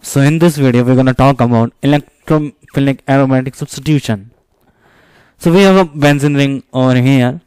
So in this video we're going to talk about electrophilic aromatic substitution. So we have a benzene ring over here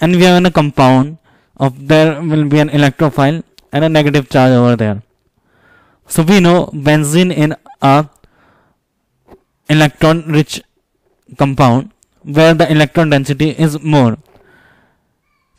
and we have a compound of there will be an electrophile and a negative charge over there. So we know benzene in a electron rich compound where the electron density is more.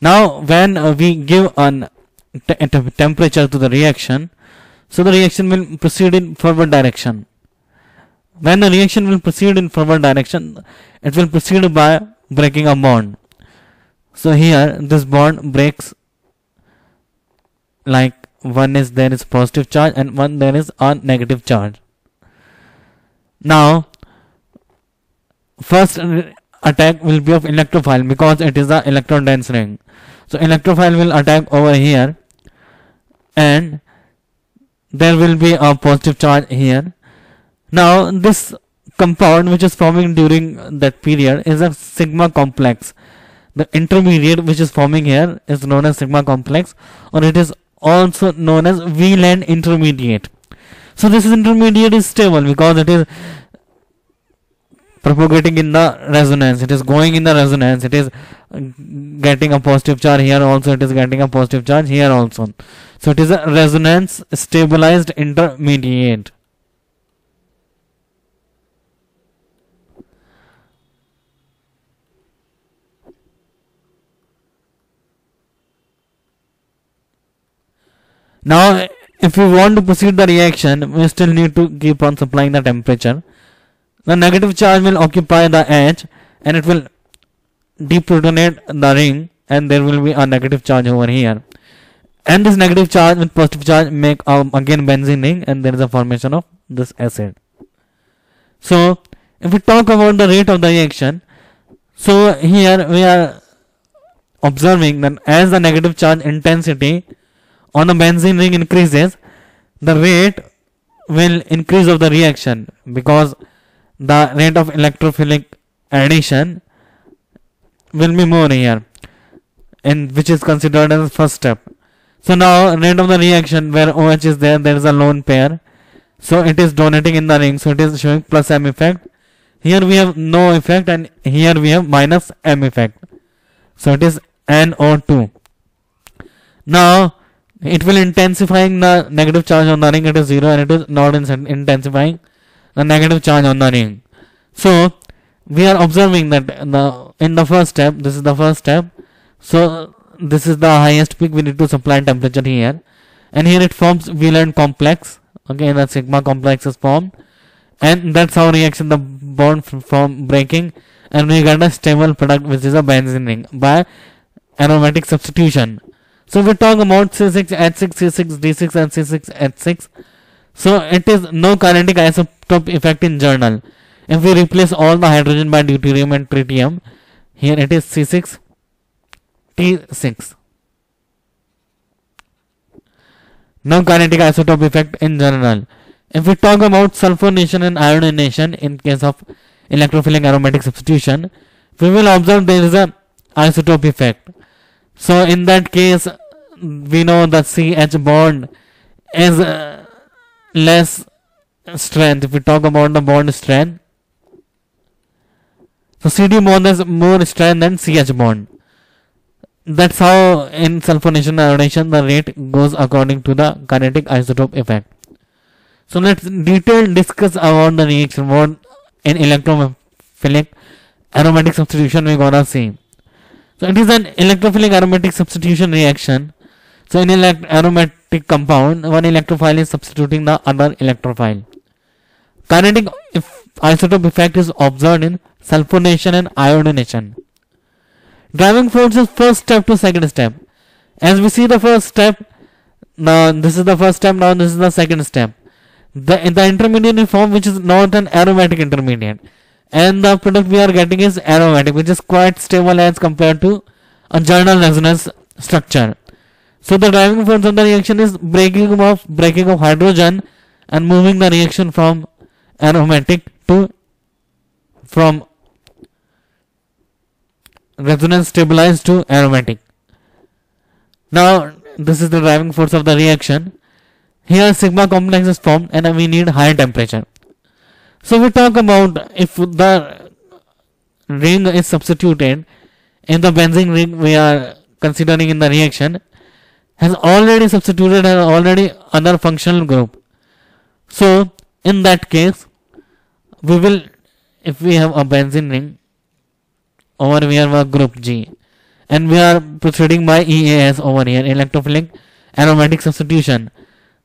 Now when we give an temperature to the reaction so the reaction will proceed in forward direction. When the reaction will proceed in forward direction, it will proceed by breaking a bond. So here this bond breaks like one is there is positive charge and one there is a negative charge. Now first attack will be of electrophile because it is a electron dense ring. So electrophile will attack over here and there will be a positive charge here. Now this compound which is forming during that period is a sigma complex. The intermediate which is forming here is known as sigma complex or it is also known as Wheland intermediate. So this intermediate is stable because it is propagating in the resonance. It is going in the resonance. It is getting a positive charge here also. It is getting a positive charge here also. So it is a resonance stabilized intermediate. Now if we want to proceed the reaction we still need to keep on supplying the temperature the negative charge will occupy the edge and it will deprotonate the ring and there will be a negative charge over here. And this negative charge with positive charge make um, again benzene ring and there is a formation of this acid. So if we talk about the rate of the reaction so here we are observing that as the negative charge intensity on the benzene ring increases the rate will increase of the reaction because the rate of electrophilic addition will be more here and which is considered as first step. So now rate of the reaction where OH is there there is a lone pair. So it is donating in the ring so it is showing plus M effect. Here we have no effect and here we have minus M effect. So it is NO2 now it will intensifying the negative charge on the ring. It is 0 and it is not intensifying the negative charge on the ring. So we are observing that the in the first step this is the first step. So this is the highest peak we need to supply temperature here. And here it forms Wheland complex. Okay the sigma complex is formed. And that's how reaction the bond from breaking. And we get a stable product which is a benzene ring by aromatic substitution. So we talk about C6H6 C6 D6 and C6H6 so it is no kinetic isotope effect in journal if we replace all the hydrogen by deuterium and tritium, here it is C6 T6. No kinetic isotope effect in general. If we talk about sulfonation and iodination in case of electrophilic aromatic substitution, we will observe there is a isotope effect. So in that case, we know that CH bond is uh, less strength. If we talk about the bond strength, so CD bond has more strength than CH bond. That's how in sulfonation iodination the rate goes according to the kinetic isotope effect. So let's detail discuss about the reaction what in electrophilic aromatic substitution we gonna see. So it is an electrophilic aromatic substitution reaction. So in an aromatic compound, one electrophile is substituting the other electrophile. Kinetic isotope effect is observed in sulfonation and iodination. Driving force is first step to second step. As we see the first step, now this is the first step, now this is the second step. The, the intermediate form which is not an aromatic intermediate. And the product we are getting is aromatic which is quite stable as compared to a journal resonance structure. So the driving force of the reaction is breaking of breaking of hydrogen and moving the reaction from aromatic to from resonance stabilized to aromatic. Now this is the driving force of the reaction here sigma complex is formed and we need higher temperature. So we talk about if the ring is substituted in the benzene ring we are considering in the reaction has already substituted an already other functional group. So in that case we will if we have a benzene ring over here we have group G and we are proceeding by EAS over here electrophilic aromatic substitution.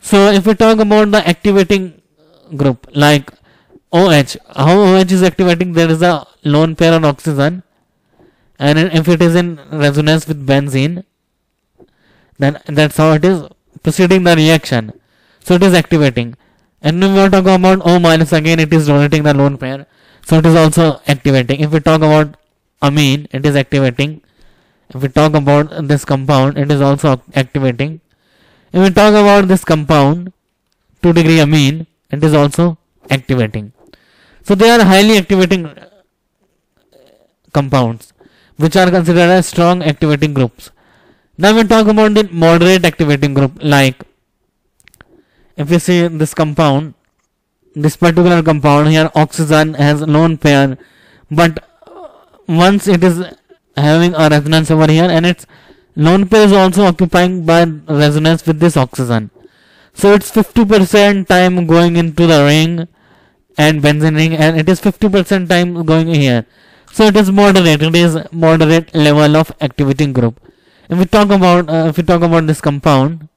So if we talk about the activating group like OH, how OH is activating there is a lone pair on oxygen and if it is in resonance with benzene then that's how it is proceeding the reaction. So it is activating. And when we are talking about O minus again it is donating the lone pair. So it is also activating. If we talk about amine it is activating. If we talk about this compound it is also activating. If we talk about this compound 2 degree amine it is also activating. So they are highly activating uh, compounds which are considered as strong activating groups. Now we talk about the moderate activating group like if you see this compound this particular compound here oxygen has lone pair but uh, once it is having a resonance over here and its lone pair is also occupying by resonance with this oxygen. So it's 50% time going into the ring and benzene ring and it is 50% time going here. So it is moderate it is moderate level of activating group if we talk about uh, if we talk about this compound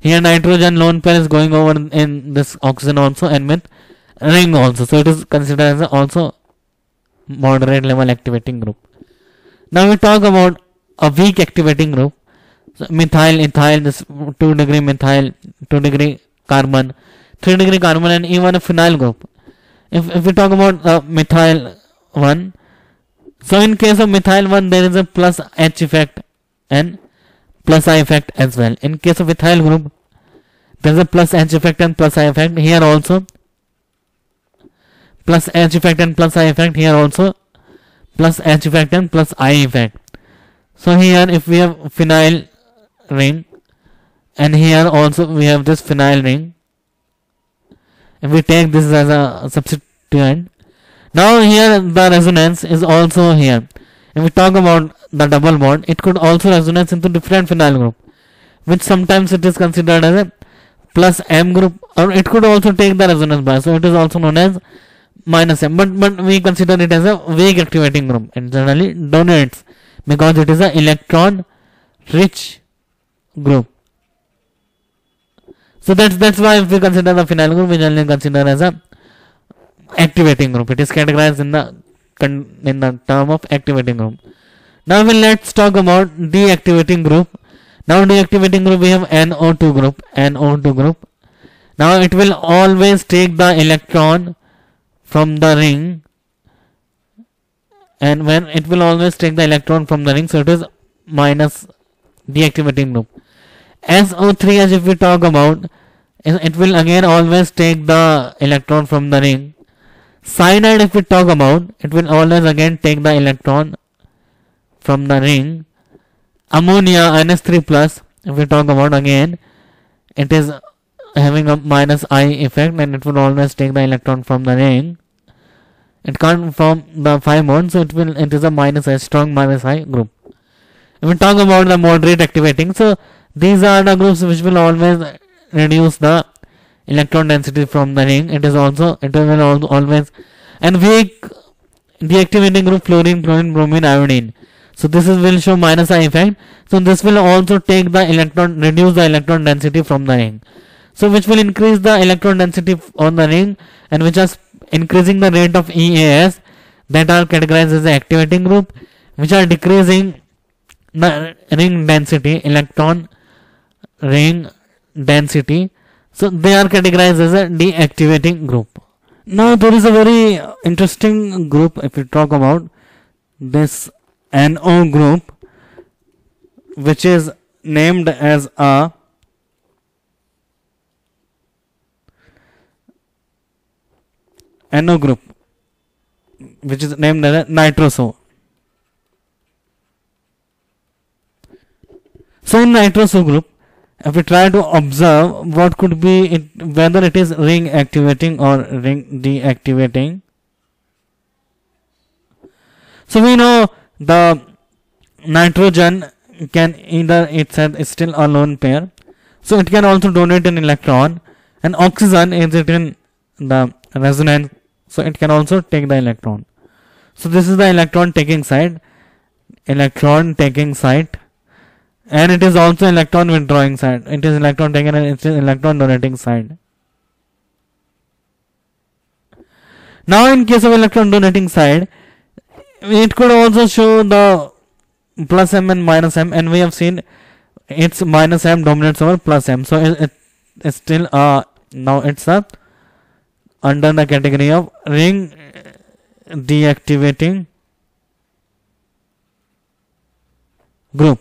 here nitrogen lone pair is going over in this oxygen also and with ring also. So it is considered as also moderate level activating group. Now we talk about a weak activating group. So methyl ethyl this 2 degree methyl 2 degree carbon 3 degree carbon and even a phenyl group. If, if we talk about uh, methyl 1 so in case of methyl 1 there is a plus H effect and plus I effect as well. In case of ethyl group there is a plus H effect and plus I effect here also plus H effect and plus I effect here also plus H effect and plus I effect. So here if we have phenyl ring and here also we have this phenyl ring if we take this as a substituent now here the resonance is also here. If we talk about the double bond, it could also resonate into different phenyl group, which sometimes it is considered as a plus M group, or it could also take the resonance by. So it is also known as minus M, but but we consider it as a weak activating group and generally donates because it is an electron rich group. So that's that's why if we consider the phenyl group, we generally consider as a activating group. It is categorized in the in the term of activating group. Now we let's talk about deactivating group. Now deactivating group we have NO2 group, NO2 group. Now it will always take the electron from the ring and when it will always take the electron from the ring so it is minus deactivating group. SO3 as if we talk about it will again always take the electron from the ring Cyanide if we talk about, it will always again take the electron from the ring. Ammonia NH3 plus if we talk about again, it is having a minus I effect and it will always take the electron from the ring. It can't form the 5 bonds so it will it is a minus I strong minus I group. If we talk about the moderate activating, so these are the groups which will always reduce the electron density from the ring. It is also it will always. And weak deactivating group fluorine chlorine bromine iodine. So this is will show minus i effect. So this will also take the electron reduce the electron density from the ring. So which will increase the electron density on the ring and which is increasing the rate of EAS that are categorized as the activating group which are decreasing the ring density electron ring density so they are categorized as a deactivating group. Now there is a very interesting group if we talk about this NO group which is named as a NO group which is named as a nitroso. So in nitroso group if we try to observe what could be it whether it is ring activating or ring deactivating. So we know the nitrogen can either it's, a, still a lone pair. So it can also donate an electron and oxygen is in the resonance. So it can also take the electron. So this is the electron taking side electron taking site and it is also electron withdrawing side. It is electron taken and it is electron donating side. Now in case of electron donating side it could also show the plus m and minus m. And we have seen it's minus m dominates over plus m. So it, it is still uh now it's a under the category of ring deactivating group